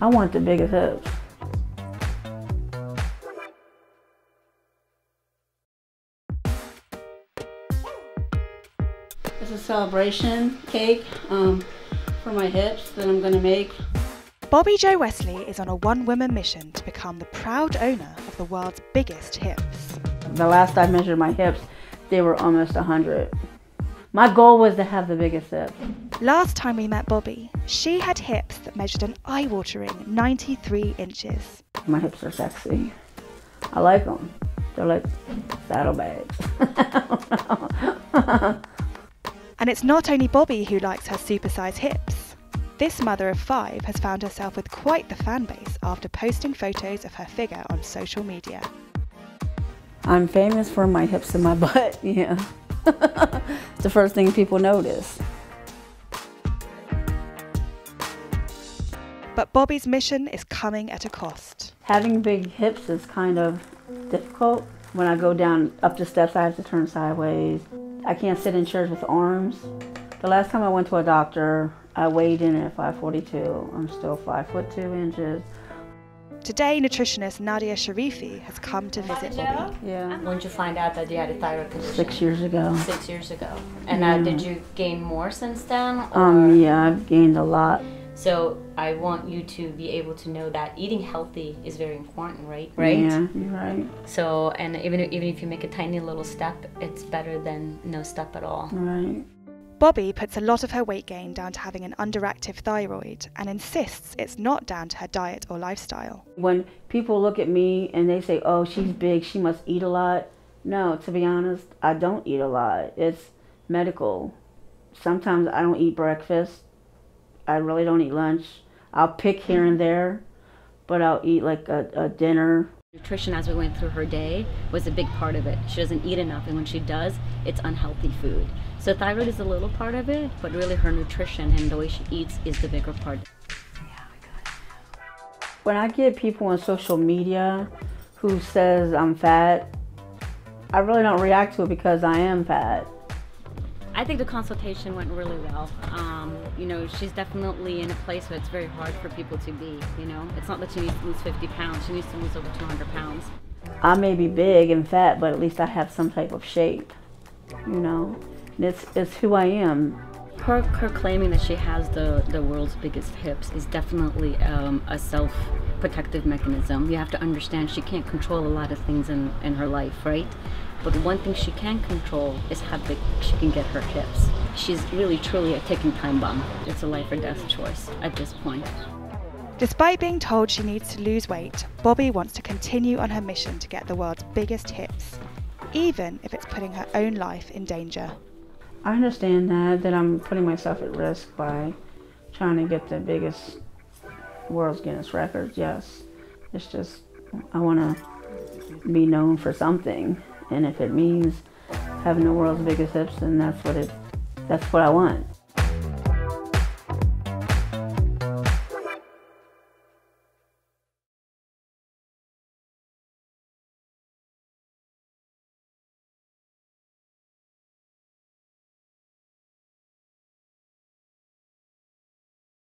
I want the biggest hips. It's a celebration cake um, for my hips that I'm gonna make. Bobbi Jo Westley is on a one woman mission to become the proud owner of the world's biggest hips. The last I measured my hips, they were almost 100. My goal was to have the biggest hips. Last time we met Bobbi, she had hips that measured an eye watering 93 inches. My hips are sexy. I like them. They're like saddlebags. and it's not only Bobbi who likes her supersized hips. This mother of five has found herself with quite the fan base after posting photos of her figure on social media. I'm famous for my hips and my butt, yeah. It's the first thing people notice. But Bobbi's mission is coming at a cost. Having big hips is kind of difficult. When I go down up the steps, I have to turn sideways. I can't sit in chairs with arms. The last time I went to a doctor, I weighed in at 542. I'm still 5 foot 2 inches. Today, nutritionist Nadia Sharifi has come to visit Bobbi. Yeah. When did you find out that you had a thyroid condition? Six years ago. Six years ago. And uh, did you gain more since then? Or? Um, yeah, I've gained a lot. So I want you to be able to know that eating healthy is very important, right? Right. Yeah, you're right. So and even even if you make a tiny little step, it's better than no step at all. Right. Bobbi puts a lot of her weight gain down to having an underactive thyroid and insists it's not down to her diet or lifestyle. When people look at me and they say, oh, she's big, she must eat a lot. No, to be honest, I don't eat a lot. It's medical. Sometimes I don't eat breakfast. I really don't eat lunch. I'll pick here and there, but I'll eat like a, a dinner Nutrition, as we went through her day, was a big part of it. She doesn't eat enough, and when she does, it's unhealthy food. So thyroid is a little part of it, but really her nutrition and the way she eats is the bigger part. When I get people on social media who says I'm fat, I really don't react to it because I am fat. I think the consultation went really well. Um, you know, she's definitely in a place where it's very hard for people to be. You know, it's not that she needs to lose 50 pounds; she needs to lose over 200 pounds. I may be big and fat, but at least I have some type of shape. You know, it's it's who I am. Her, her claiming that she has the, the world's biggest hips is definitely um, a self protective mechanism. You have to understand she can't control a lot of things in, in her life, right? But the one thing she can control is how big she can get her hips. She's really truly a ticking time bomb. It's a life or death choice at this point. Despite being told she needs to lose weight, Bobbi wants to continue on her mission to get the world's biggest hips, even if it's putting her own life in danger. I understand that, that I'm putting myself at risk by trying to get the biggest world's Guinness records, yes. It's just, I want to be known for something. And if it means having the world's biggest hips, then that's what it, that's what I want.